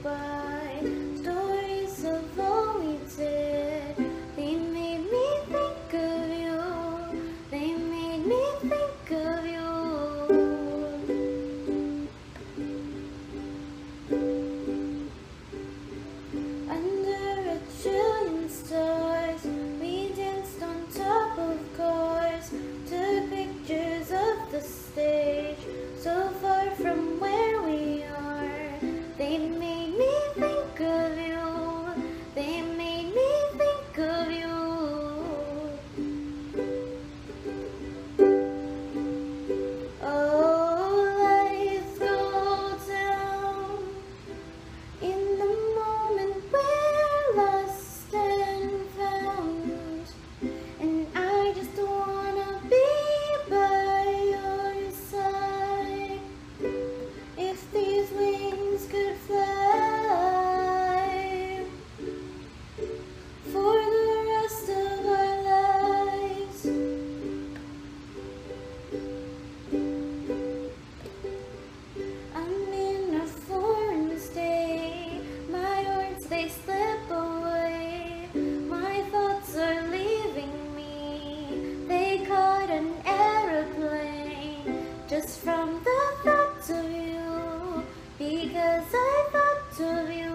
Stories of we did They made me think of you. They made me think of you. Under a trillion stars We danced on top of cars Took pictures of the stage. So far from from the thought of you because I thought of you.